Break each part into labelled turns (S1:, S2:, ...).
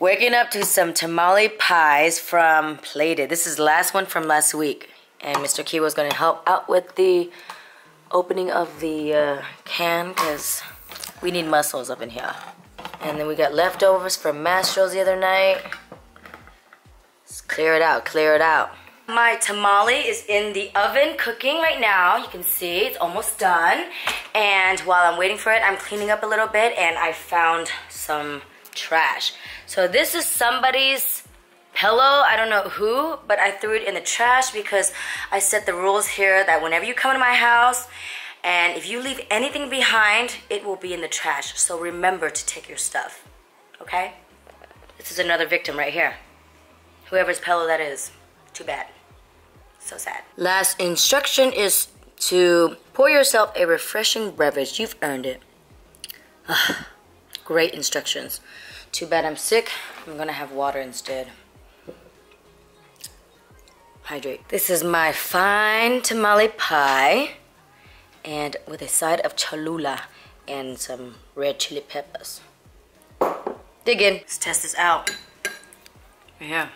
S1: Waking up to some tamale pies from Plated. This is the last one from last week. And Mr. Kiwa's gonna help out with the opening of the uh, can because we need muscles up in here. And then we got leftovers from Mastro's the other night. Let's clear it out, clear it out. My tamale is in the oven cooking right now. You can see it's almost done. And while I'm waiting for it, I'm cleaning up a little bit and I found some trash. So this is somebody's pillow. I don't know who, but I threw it in the trash because I set the rules here that whenever you come to my house and if you leave anything behind, it will be in the trash. So remember to take your stuff, okay? This is another victim right here. Whoever's pillow that is. Too bad. So sad. Last instruction is to pour yourself a refreshing beverage. You've earned it. Ah. Great instructions. Too bad I'm sick. I'm gonna have water instead. Hydrate. This is my fine tamale pie and with a side of cholula and some red chili peppers. Dig in. Let's test this out. Right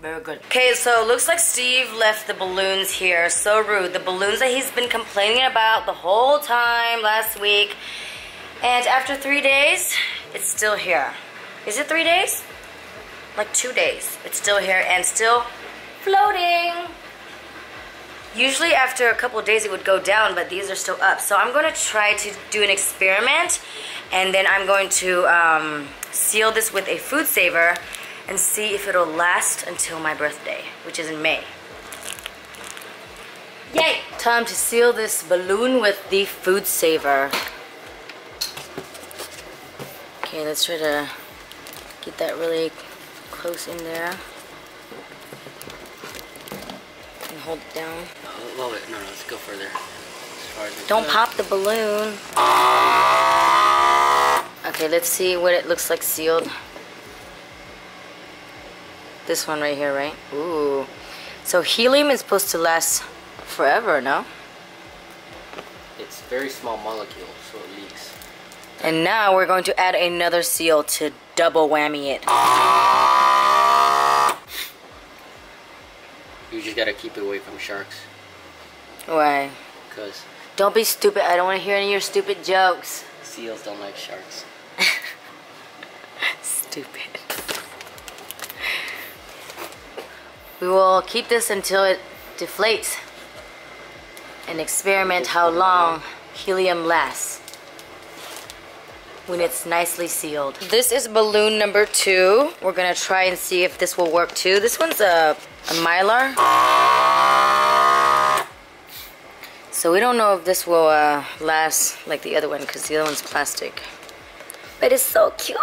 S1: Very good. Okay, so it looks like Steve left the balloons here. So rude. The balloons that he's been complaining about the whole time last week. And after three days, it's still here. Is it three days? Like two days. It's still here and still floating. Usually after a couple days it would go down, but these are still up. So I'm going to try to do an experiment and then I'm going to um, seal this with a food saver and see if it'll last until my birthday, which is in May. Yay! Time to seal this balloon with the food saver. Okay, let's try to get that really close in there. And hold it down.
S2: Oh, well, wait, no, no, let's go further.
S1: As Don't pop the balloon. Okay, let's see what it looks like sealed. This one right here, right? Ooh. So helium is supposed to last forever, no?
S2: It's very small molecule, so it leaks.
S1: And now we're going to add another seal to double whammy it.
S2: You just gotta keep it away from sharks.
S1: Why?
S2: Because
S1: Don't be stupid. I don't want to hear any of your stupid jokes.
S2: seals don't like sharks.
S1: Stupid. We will keep this until it deflates and experiment how long helium lasts when it's nicely sealed. This is balloon number two. We're gonna try and see if this will work too. This one's a, a mylar. So we don't know if this will uh, last like the other one because the other one's plastic. But it's so cute.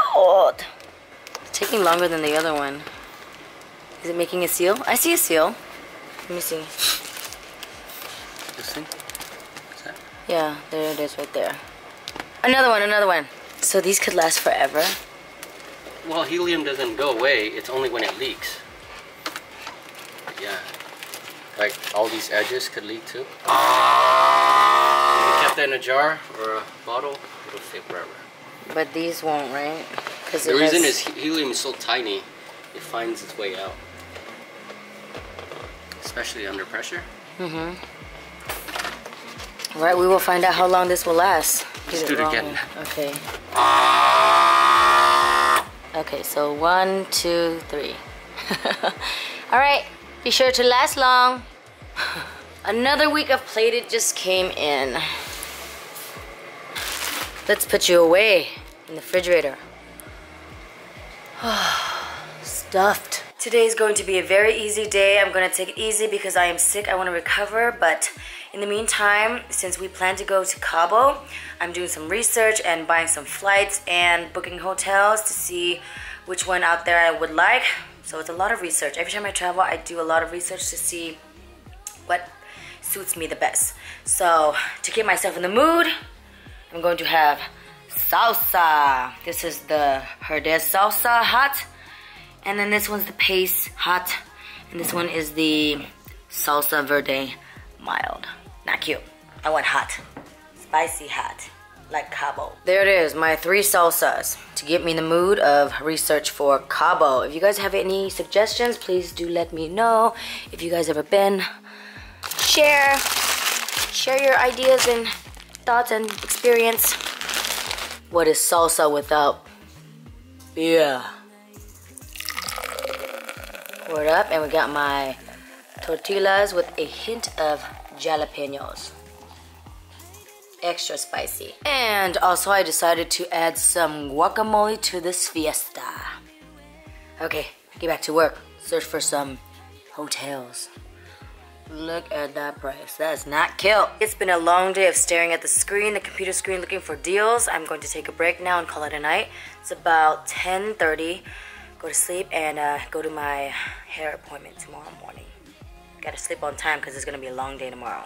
S1: It's taking longer than the other one. Is it making a seal? I see a seal. Let me see.
S2: This thing? Is that?
S1: Yeah, there it is right there. Another one, another one. So these could last forever.
S2: Well, helium doesn't go away. It's only when it leaks. Yeah. Like all these edges could leak too. If you kept that in a jar or a bottle, it'll stay forever.
S1: But these won't, right? Because
S2: The reason is helium is so tiny, it finds its way out. Especially under pressure.
S1: Mm-hmm. Right, we will find out how long this will last.
S2: Let's do it
S1: wrong.
S2: again.
S1: Okay. Okay, so one, two, three. All right, be sure to last long. Another week of plated just came in. Let's put you away in the refrigerator. Stuffed. Today is going to be a very easy day. I'm going to take it easy because I am sick. I want to recover, but in the meantime, since we plan to go to Cabo, I'm doing some research and buying some flights and booking hotels to see which one out there I would like. So it's a lot of research. Every time I travel, I do a lot of research to see what suits me the best. So to get myself in the mood, I'm going to have salsa. This is the Herdez salsa hot. And then this one's the pace hot. And this one is the salsa verde mild. Not cute. I want hot. Spicy hot. Like Cabo. There it is, my three salsas to get me in the mood of research for Cabo. If you guys have any suggestions, please do let me know. If you guys ever been, share. Share your ideas and thoughts and experience. What is salsa without beer? Pour it up, and we got my tortillas with a hint of jalapenos. Extra spicy. And also I decided to add some guacamole to this fiesta. Okay, get back to work. Search for some hotels. Look at that price. That is not kill. It's been a long day of staring at the screen, the computer screen, looking for deals. I'm going to take a break now and call it a night. It's about 10.30. Go to sleep and uh, go to my hair appointment tomorrow morning. Gotta sleep on time because it's gonna be a long day tomorrow.